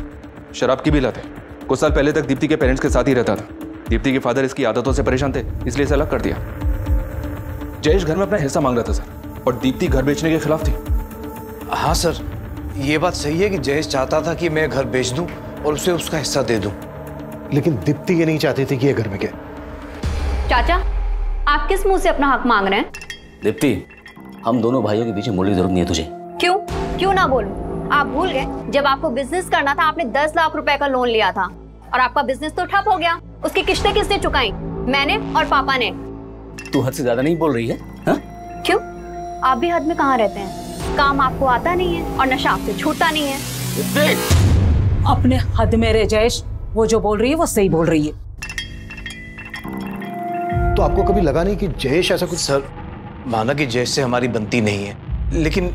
शराब की भी लत है। कुछ साल पहले तक दीप्ति के पेरेंट्स के साथ ही रहता था। दीप्ति के फादर इसकी आदतों से परेशान थे इसलिए इसे अलग कर दिया। जयेश घर में अपना हिस्सा मांग रहा था सर और दीप्ति घर बेचने के खिलाफ थी। हाँ सर ये बात सही है कि जयेश चाहता था कि मैं घर बेच दूँ और उसे उसका हिस्सा दे दूँ। लेकिन दीप्ति ये नहीं चाहती थी कि ये घर में के चाचा आप किस मुँह से अपना हक मांग रहे हैं? दीप्ति हम दोनों भाइयों के पीछे मुड़ने की ज़रूरत नहीं है तुझे। क्यों? क्यों ना बोलूँ? आप भूल गए। जब आपको बिज़नेस करना था आपने दस लाख रुपए का लोन लिया था। और आपका बिज़नेस तो ठप हो गया। उसकी किस्तें किसने चुकाई? मैंने और पापा ने। तू हद से ज़्यादा नहीं बोल रही है? हा? क्यों? आप भी हद में कहाँ रहते हैं? काम आपको आता नहीं है और नशा आपसे छूटता नहीं है। अपने हद में रह जयेश वो जो बोल रही है वो सही बोल रही है। आपको कभी लगा नहीं कि जयेश ऐसा कुछ सर माना कि जयेश से हमारी बनती नहीं है लेकिन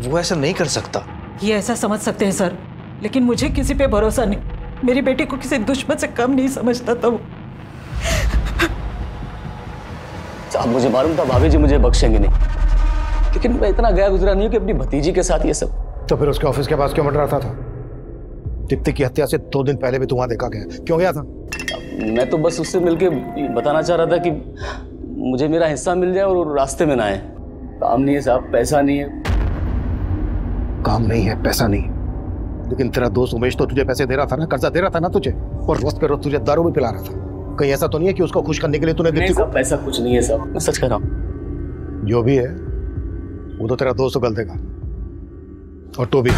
वो ऐसा नहीं कर सकता। ये ऐसा समझ सकते हैं सर लेकिन मुझे किसी पे भरोसा नहीं। मेरी बेटी को किसी दुश्मन से कम नहीं समझता था वो साहब मुझे मालूम था भाभी जी मुझे बख्शेंगे नहीं। लेकिन मैं इतना गया गुजरा नहीं हूँ कि अपनी भतीजी के साथ ये सब तो फिर उसके ऑफ़िस के पास क्यों मंडराता था? दीप्ति की हत्या से दो दिन पहले भी तू वहाँ देखा गया। क्यों गया था? मैं तो बस उससे मिलके बताना चाह रहा था कि मुझे मेरा हिस्सा मिल जाए और रास्ते में ना आए। काम नहीं है साहब पैसा नहीं है। काम नहीं है पैसा नहीं। लेकिन तेरा दोस्त उमेश तो तुझे पैसे दे रहा था ना कर्जा दे रहा था ना तुझे? और रोज पे रोज तुझे दारू भी पिला रहा था। कहीं ऐसा तो नहीं है कि उसको खुश करने के लिए तूने नहीं को पैसा कुछ नहीं है साहब। मैं सच कह रहा हूँ। जो भी है वो तो तेरा दोस्त गल देगा। और तू भी।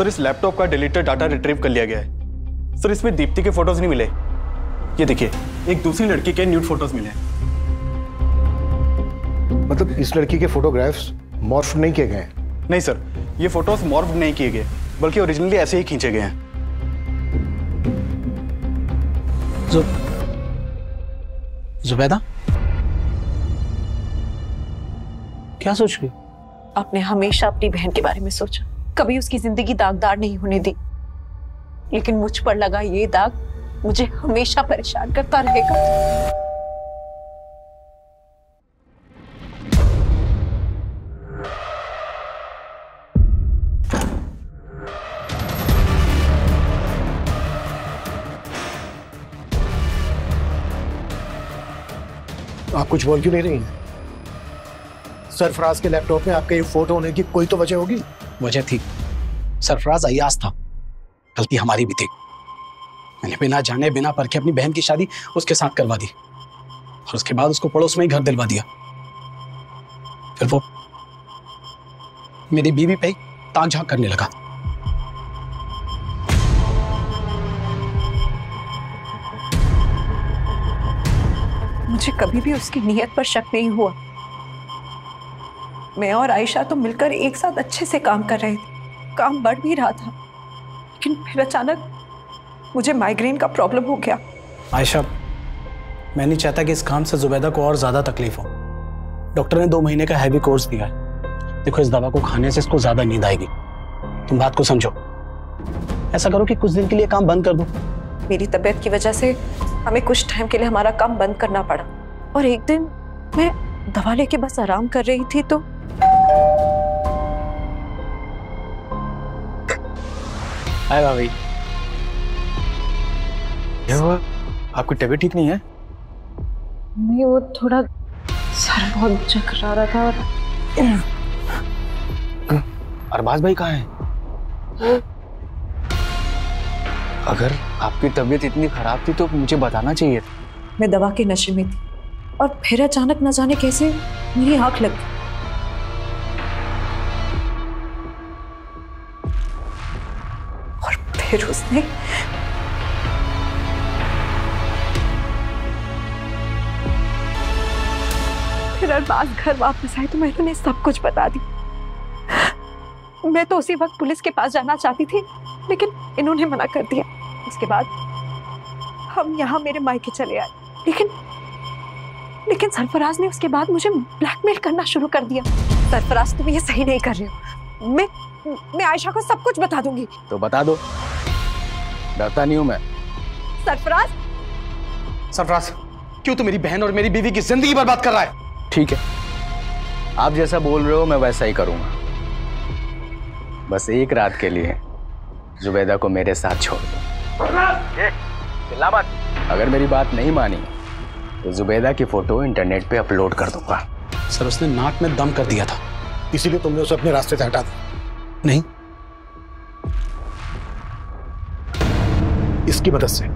सर इस लैपटॉप का डिलीटेड डाटा रिट्रीव कर लिया गया है। सर इसमें दीप्ति के फ़ोटोज़ नहीं मिले। ये देखिए एक दूसरी लड़की के न्यूड फ़ोटोज़ मिले मतलब इस लड़की के फोटोग्राफ्स मॉर्फ नहीं किए गए नहीं सर ये फ़ोटोज़ मॉर्फ नहीं किए गए बल्कि ओरिजिनली ऐसे ही खींचे गए हैं। जु... जुबैदा? क्या सोच रही आपने हमेशा अपनी बहन के बारे में सोचा। कभी उसकी ज़िंदगी दागदार नहीं होने दी। लेकिन मुझ पर लगा ये दाग मुझे हमेशा परेशान करता रहेगा। आप कुछ बोल क्यों नहीं रही हैं? सरफराज के लैपटॉप में आपके ये फ़ोटो होने की कोई तो वजह होगी? वजह थी। सरफराज अयास था। गलती हमारी भी थी। मैंने बिना जाने, बिना परखे अपनी बहन की शादी उसके साथ करवा दी। और उसके बाद उसको पड़ोस में ही घर दिलवा दिया। फिर वो मेरी बीवी पे ताक झाँक करने लगा। मुझे कभी भी उसकी नीयत पर शक नहीं हुआ। मैं और आयशा तो मिलकर एक साथ अच्छे से काम कर रहे थे। काम बढ़ भी रहा था। लेकिन फिर अचानक मुझे माइग्रेन का प्रॉब्लम हो गया। आयशा मैं नहीं चाहता कि इस काम से जुबैदा को और ज़्यादा तकलीफ़ हो। डॉक्टर ने दो महीने का हैवी कोर्स दिया है। देखो इस दवा को खाने से इसको ज़्यादा नींद आएगी। तुम बात को समझो। ऐसा करो कि कुछ दिन के लिए काम बंद कर दो। मेरी तबीयत की वजह से हमें कुछ टाइम के लिए हमारा काम बंद करना पड़ा। और एक दिन मैं दवा लेके बस आराम कर रही थी तो हाय भाभी। क्या हुआ? आपकी तबीयत ठीक नहीं है? नहीं वो थोड़ा सर बहुत चकरा रहा था और अरबाज भाई कहाँ हैं? अगर आपकी तबीयत इतनी खराब थी तो मुझे बताना चाहिए था। मैं दवा के नशे में थी और फिर अचानक न जाने कैसे मेरी आँख लग गई। फिर उसने फिर अरबाज घर वापस आए तो मैंने उन्हें सब कुछ बता दी। मैं तो उसी वक्त पुलिस के पास जाना चाहती थी, लेकिन इन्होंने मना कर दिया। उसके बाद हम यहाँ मेरे मायके चले आए। लेकिन लेकिन सरफराज ने उसके बाद मुझे ब्लैकमेल करना शुरू कर दिया। सरफराज, तुम ये सही नहीं कर रहे हो। मैं मैं आयशा को सब कुछ बता दूँगी। तो बता दो। डरता नहीं हूँ मैं। सरफराज? सरफराज क्यों तू मेरी बहन और मेरी बीवी की ज़िंदगी बर्बाद कर रहा है? ठीक है। आप जैसा बोल रहे हो मैं वैसा ही करूँगा। बस एक रात के लिए जुबैदा को मेरे साथ छोड़ दो। अगर मेरी बात नहीं मानी तो जुबैदा की फ़ोटो इंटरनेट पे अपलोड कर दूँगा। सर उसने नाक में दम कर दिया था। इसीलिए तुमने उसे अपने रास्ते से हटा दिया। नहीं इसकी मदद से।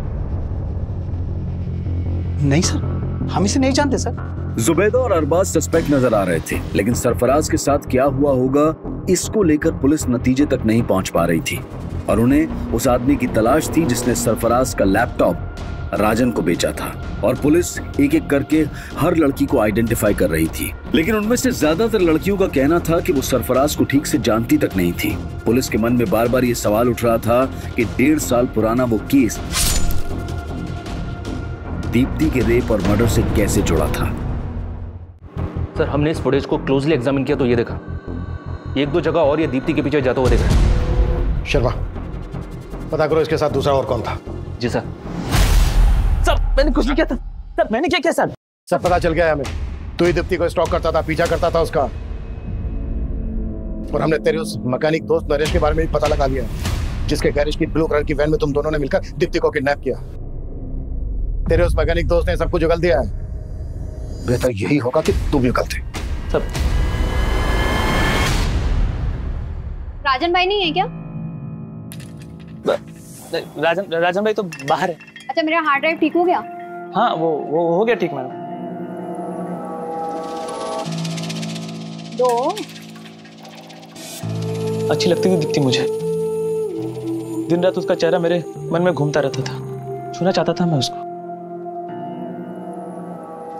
नहीं सर। हम इसे नहीं जानते सर। जुबैदा और अरबाज सस्पेक्ट नज़र आ रहे थे लेकिन सरफराज के साथ क्या हुआ होगा इसको लेकर पुलिस नतीजे तक नहीं पहुँच पा रही थी। और उन्हें उस आदमी की तलाश थी जिसने सरफराज का लैपटॉप राजन को बेचा था और पुलिस एक एक करके हर लड़की को आइडेंटिफाई कर रही थी। लेकिन उनमें से ज़्यादातर लड़कियों का कहना था कि वो सरफराज को ठीक से जानती तक नहीं थी। पुलिस के मन में बार बार ये सवाल उठ रहा था कि डेढ़ साल पुराना वो केस दीप्ति के रेप और मर्डर से कैसे जुड़ा था? सर हमने इस फुटेज को क्लोजली एग्जामिन किया तो ये देखा। एक दो जगह और ये दीप्ति के पीछे जाता हुआ देखा। शर्मा पता करो इसके साथ दूसरा और कौन था? जी सर सर। मैंने कुछ नहीं किया था। सर मैंने क्या किया सर? सब पता चल गया हमें। तू ही दीप्ति को स्टॉक करता था पीछा करता था उसका। और हमने तेरे उस मैकेनिक दोस्त नरेश के बारे में भी पता लगा लिया जिसके गैरेज की ब्लू कलर की वैन में तुम दोनों ने मिलकर दीप्ति को किडनैप किया। तेरे उस मैकेनिक दोस्त ने सब कुछ उगल दिया है। बेहतर यही होगा कि तू भी उगलते सब राजन भाई नहीं है क्या? राजन राजन भाई तो बाहर है। अच्छा मेरा हार्ड ड्राइव ठीक हो गया? हाँ वो वो हो गया ठीक मैडम। दो। अच्छी लगती थी दीप्ति मुझे। दिन रात उसका चेहरा मेरे मन में घूमता रहता था। छूना चाहता था मैं उसको।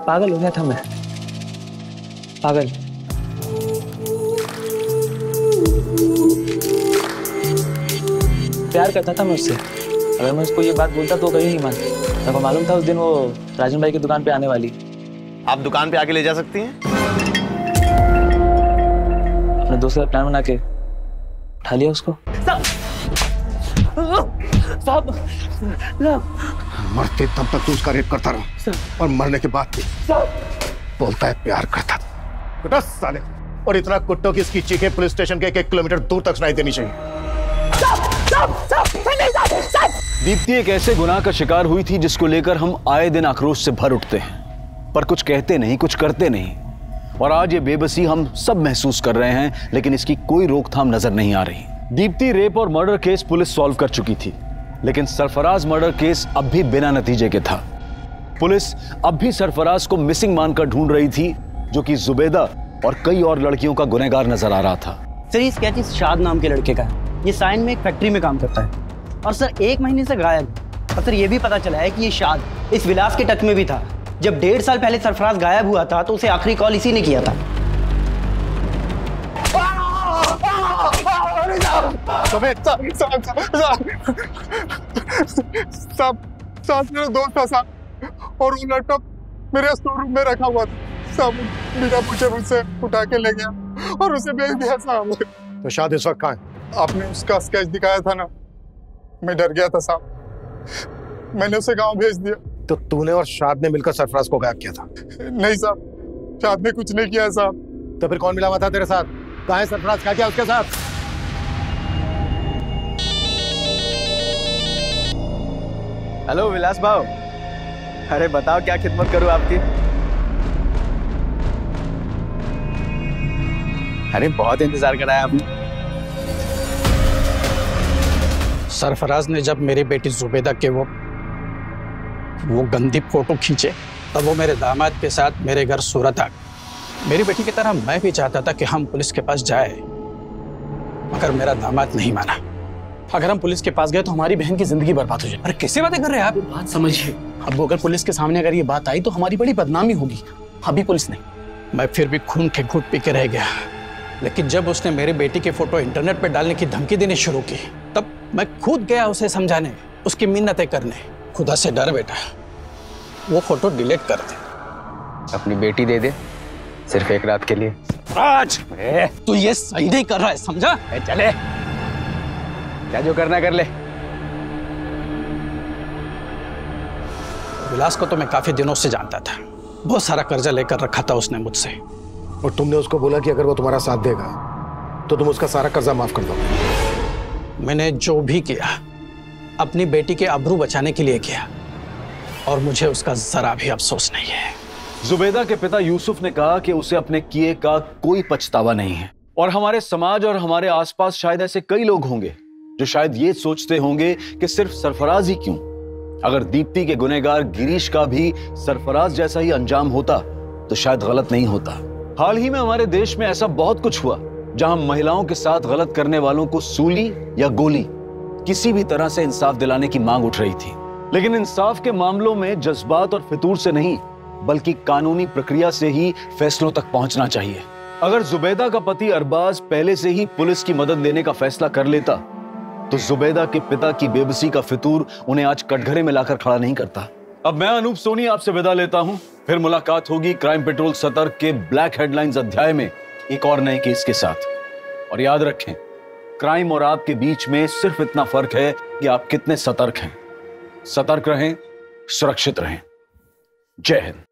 पागल हो गया था मैं। पागल। प्यार करता था मैं उससे। अगर मैं उसको ये बात बोलता तो कभी नहीं मानती। मेरे को मालूम था उस दिन वो राजन भाई की दुकान पे आने वाली। आप दुकान पे आके ले जा सकती हैं? अपने दोस्त का प्लान बना के उठा लिया उसको। साहब मरते तब तक तू उसका रेप करता रहा और मरने के बाद भी बोलता है प्यार करता था। बेटा साले। और इतना कुत्तों की इसकी चीखें पुलिस स्टेशन के एक एक किलोमीटर दूर तक सुनाई देनी चाहिए। दीप्ति एक ऐसे गुनाह का शिकार हुई थी जिसको लेकर हम आए दिन आक्रोश से भर उठते हैं। पर कुछ कहते नहीं, कुछ करते नहीं। और आज ये बेबसी हम सब महसूस कर रहे हैं, लेकिन इसकी कोई रोकथाम नज़र नहीं आ रही। दीप्ति रेप और मर्डर केस पुलिस सॉल्व कर चुकी थी, लेकिन सरफराज मर्डर केस अब भी बिना नतीजे के था। पुलिस अब भी सरफराज को मिसिंग मानकर ढूंढ रही थी, जो कि जुबेदा और कई और लड़कियों का गुनहगार नज़र आ रहा था। सर, ये स्केच इस शाद नाम के लड़के का है। ये साइन में एक फैक्ट्री में काम करता है। और सर एक महीने से गायब। और सर ये भी पता चला है कि ये शाद इस विलास के टच में भी था। जब डेढ़ साल पहले सरफराज गायब हुआ था तो उसे आखिरी कॉल इसी ने किया था। साहब साहब मेरा दोस्त था साहब और वो लैपटॉप मेरे स्टोर रूम में रखा हुआ था। साहब बिना पूछे मुझसे उठा के ले गया और उसे भेज दिया साहब तो शाद इस वक्त कहाँ है? आपने उसका स्केच दिखाया था ना? मैं डर गया था साहब। मैंने उसे गाँव भेज दिया। तो तूने और शाद ने मिलकर सरफराज को गायब किया था? नहीं साहब शाद ने कुछ नहीं किया साहब। तो फिर कौन मिला हुआ था तेरे साथ? कहा है सरफराज? क्या किया उसके साथ? हेलो विलास भाव। अरे बताओ क्या खिदमत करूँ आपकी? अरे बहुत इंतज़ार कराया आपने। सरफराज ने जब मेरी बेटी जुबेदा के वो वो गंदी फ़ोटो खींचे तब वो मेरे दामाद के साथ मेरे घर सूरत आ गए मेरी बेटी की तरह मैं भी चाहता था कि हम पुलिस के पास जाए मगर मेरा दामाद नहीं माना। अगर हम पुलिस के पास गए तो हमारी बहन की ज़िंदगी बर्बाद हो जाए। अरे कैसे बातें कर रहे हैं आप? बात समझिए। अब अगर पुलिस के सामने अगर ये बात आई तो हमारी बड़ी बदनामी होगी। अभी पुलिस नहीं। मैं फिर भी खून के घुट पी के रह गया। लेकिन जब उसने मेरी बेटी की फ़ोटो इंटरनेट पर डालने की धमकी देनी शुरू की तब मैं खुद गया उसे समझाने उसकी मिन्नतें करने। खुदा से डर बेटा वो फ़ोटो डिलीट कर दे। अपनी बेटी दे दे सिर्फ़ एक रात के लिए। राज तू ये सही नहीं कर रहा है समझा? ए, चले। क्या जो करना कर ले। विलास को तो मैं काफ़ी दिनों से जानता था। बहुत सारा कर्जा लेकर रखा था उसने मुझसे। और तुमने उसको बोला कि अगर वो तुम्हारा साथ देगा तो तुम उसका सारा कर्जा माफ़ कर दो मैंने जो भी किया, अपनी बेटी के अबरू बचाने के लिए किया, और मुझे उसका जरा भी अफसोस नहीं है। जुबेदा के पिता यूसुफ ने कहा कि उसे अपने किए का कोई पछतावा नहीं है। और हमारे समाज और हमारे आसपास शायद ऐसे कई लोग होंगे, जो शायद ये सोचते होंगे कि सिर्फ़ सरफराज ही क्यों? अगर दीप्ति के गुनेगार गिरीश का भी सरफराज जैसा ही अंजाम होता तो शायद गलत नहीं होता। हाल ही में हमारे देश में ऐसा बहुत कुछ हुआ। जहाँ महिलाओं के साथ गलत करने वालों को सूली या गोली, किसी भी तरह से इंसाफ दिलाने की मांग उठ रही थी। लेकिन इंसाफ के मामलों में जज्बात और फितूर से नहीं, बल्कि कानूनी प्रक्रिया से ही फैसलों तक पहुँचना चाहिए। अगर जुबैदा का पति अरबाज पहले से ही पुलिस की मदद लेने का फैसला कर लेता तो जुबैदा के पिता की बेबसी का फितूर उन्हें आज कटघरे में लाकर खड़ा नहीं करता। अब मैं अनूप सोनी आपसे विदा लेता हूँ। फिर मुलाकात होगी क्राइम पेट्रोल सतर्क के ब्लैक हेडलाइंस अध्याय में। एक और नए केस के साथ। और याद रखें, क्राइम और आपके बीच में सिर्फ़ इतना फ़र्क है कि आप कितने सतर्क हैं। सतर्क रहें, सुरक्षित रहें। जय हिंद।